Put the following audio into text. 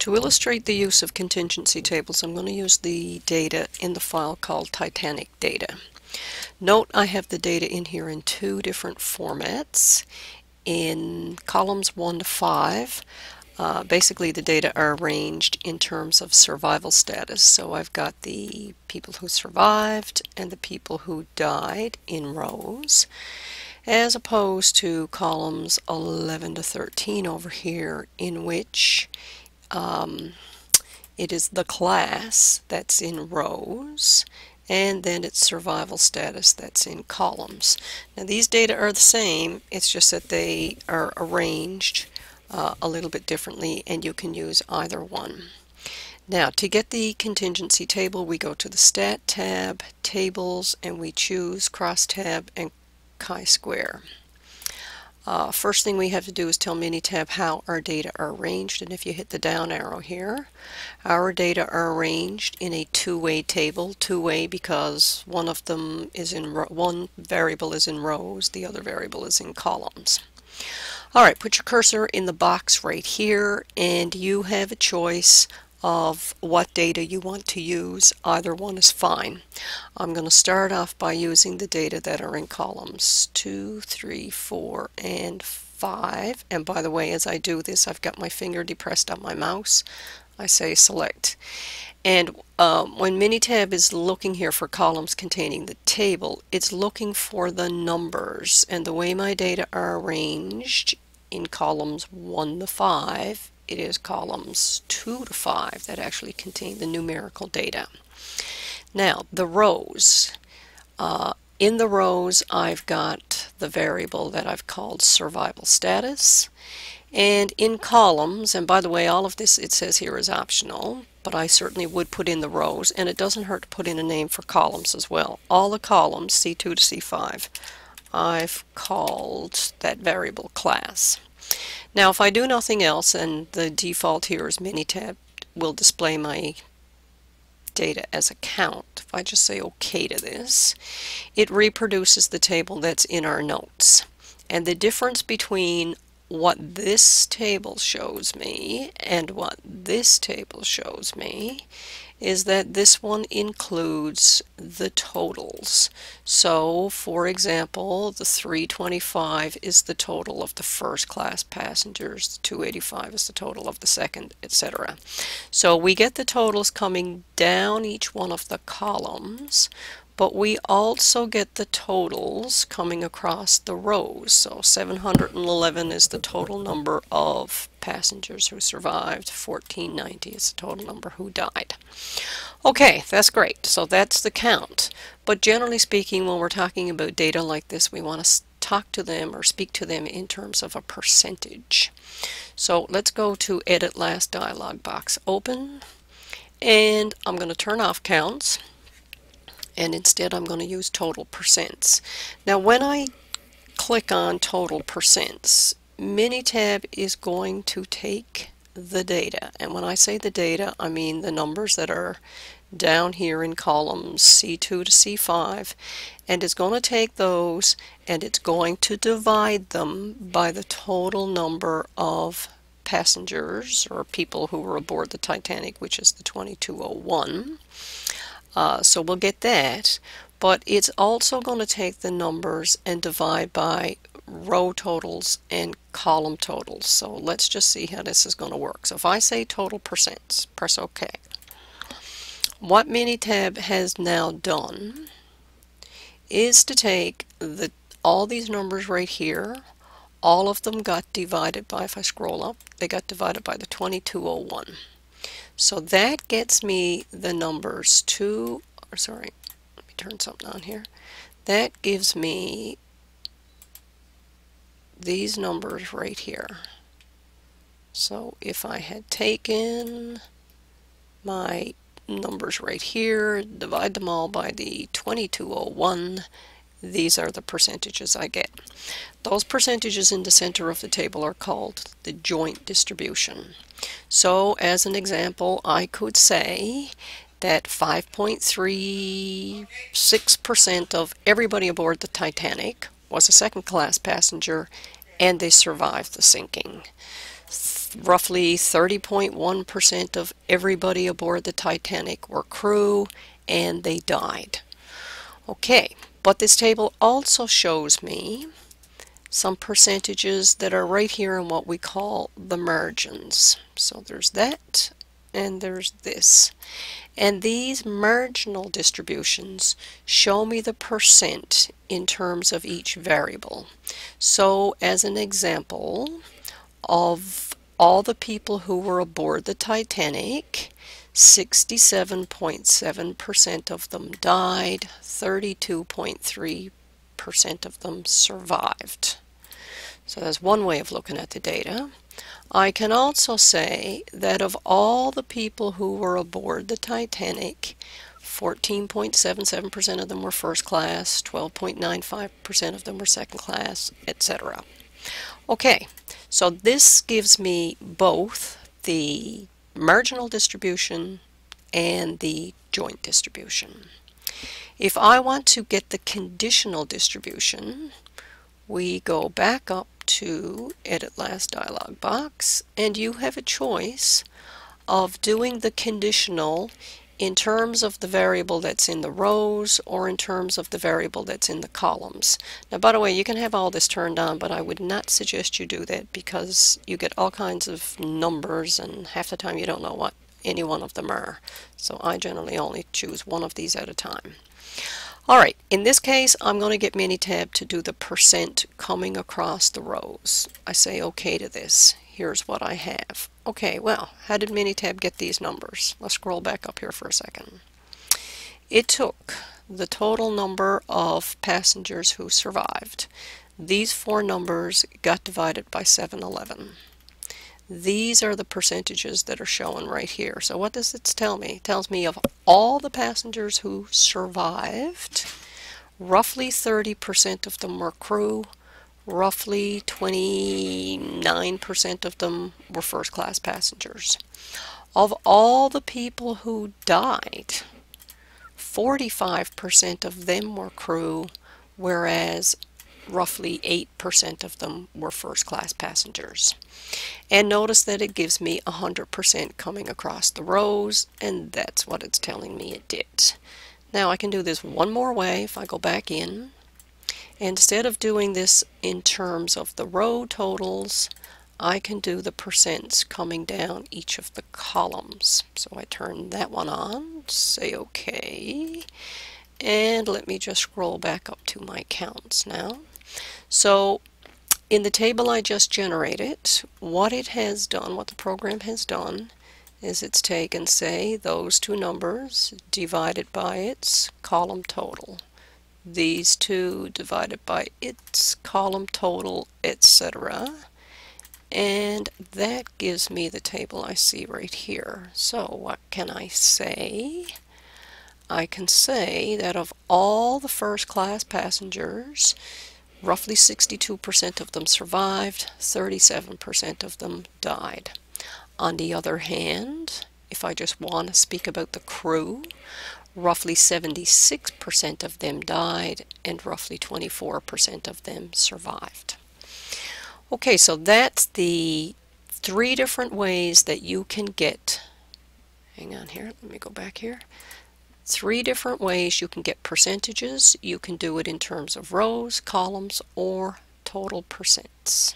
To illustrate the use of contingency tables, I'm going to use the data in the file called Titanic Data. Note I have the data in here in two different formats. In columns 1 to 5, uh, basically the data are arranged in terms of survival status. So I've got the people who survived and the people who died in rows as opposed to columns 11 to 13 over here in which um, it is the class that's in rows and then its survival status that's in columns. Now these data are the same, it's just that they are arranged uh, a little bit differently and you can use either one. Now to get the contingency table we go to the Stat tab, Tables, and we choose crosstab and chi-square. Uh, first thing we have to do is tell Minitab how our data are arranged and if you hit the down arrow here our data are arranged in a two-way table. Two-way because one of them is in one variable is in rows the other variable is in columns. Alright put your cursor in the box right here and you have a choice of what data you want to use. Either one is fine. I'm going to start off by using the data that are in columns 2, 3, 4, and 5. And by the way, as I do this, I've got my finger depressed on my mouse. I say select. And um, when Minitab is looking here for columns containing the table, it's looking for the numbers. And the way my data are arranged in columns 1 to 5 it is columns 2 to 5 that actually contain the numerical data. Now, the rows. Uh, in the rows, I've got the variable that I've called survival status. And in columns, and by the way, all of this it says here is optional, but I certainly would put in the rows, and it doesn't hurt to put in a name for columns as well. All the columns, C2 to C5, I've called that variable class. Now if I do nothing else and the default here is Minitab will display my data as a count. If I just say OK to this, it reproduces the table that's in our notes. And the difference between what this table shows me and what this table shows me is that this one includes the totals. So, for example, the 325 is the total of the first class passengers, the 285 is the total of the second, etc. So we get the totals coming down each one of the columns, but we also get the totals coming across the rows. So 711 is the total number of passengers who survived, 1490 is the total number who died. Okay, that's great. So that's the count. But generally speaking, when we're talking about data like this, we want to talk to them or speak to them in terms of a percentage. So let's go to Edit Last Dialog Box. Open. And I'm going to turn off counts and instead I'm going to use total percents. Now when I click on total percents, Minitab is going to take the data and when I say the data I mean the numbers that are down here in columns C2 to C5 and it's going to take those and it's going to divide them by the total number of passengers or people who were aboard the Titanic which is the 2201 uh, so we'll get that. But it's also going to take the numbers and divide by row totals and column totals. So let's just see how this is going to work. So if I say total percents, press OK. What Minitab has now done is to take the all these numbers right here, all of them got divided by, if I scroll up, they got divided by the 2201. So that gets me the numbers 2, or sorry, let me turn something on here. That gives me these numbers right here. So if I had taken my numbers right here, divide them all by the 2201, these are the percentages I get. Those percentages in the center of the table are called the joint distribution. So as an example, I could say that 5.36% of everybody aboard the Titanic was a second class passenger and they survived the sinking. roughly 30.1% of everybody aboard the Titanic were crew and they died. Okay, but this table also shows me some percentages that are right here in what we call the margins. So there's that and there's this. And these marginal distributions show me the percent in terms of each variable. So as an example of all the people who were aboard the Titanic, 67.7% of them died, 32.3% of them survived. So that's one way of looking at the data. I can also say that of all the people who were aboard the Titanic, 14.77% of them were first class, 12.95% of them were second class, etc. Okay, so this gives me both the marginal distribution and the joint distribution. If I want to get the conditional distribution, we go back up to Edit Last dialog box and you have a choice of doing the conditional in terms of the variable that's in the rows or in terms of the variable that's in the columns. Now by the way you can have all this turned on but I would not suggest you do that because you get all kinds of numbers and half the time you don't know what any one of them are. So I generally only choose one of these at a time. Alright, in this case I'm going to get Minitab to do the percent coming across the rows. I say OK to this. Here's what I have. Okay, well, how did Minitab get these numbers? Let's scroll back up here for a second. It took the total number of passengers who survived. These four numbers got divided by 711. These are the percentages that are shown right here. So what does this tell me? It tells me of all the passengers who survived, roughly 30% of them were crew, roughly 29% of them were first class passengers. Of all the people who died, 45% of them were crew, whereas roughly 8% of them were first class passengers. And notice that it gives me 100% coming across the rows, and that's what it's telling me it did. Now I can do this one more way if I go back in. Instead of doing this in terms of the row totals, I can do the percents coming down each of the columns. So I turn that one on, say OK, and let me just scroll back up to my counts now. So in the table I just generated, what it has done, what the program has done, is it's taken, say, those two numbers divided by its column total. These two divided by its column total, etc. And that gives me the table I see right here. So what can I say? I can say that of all the first class passengers, Roughly 62% of them survived, 37% of them died. On the other hand, if I just want to speak about the crew, roughly 76% of them died and roughly 24% of them survived. Okay, so that's the three different ways that you can get, hang on here, let me go back here, three different ways you can get percentages. You can do it in terms of rows, columns, or total percents.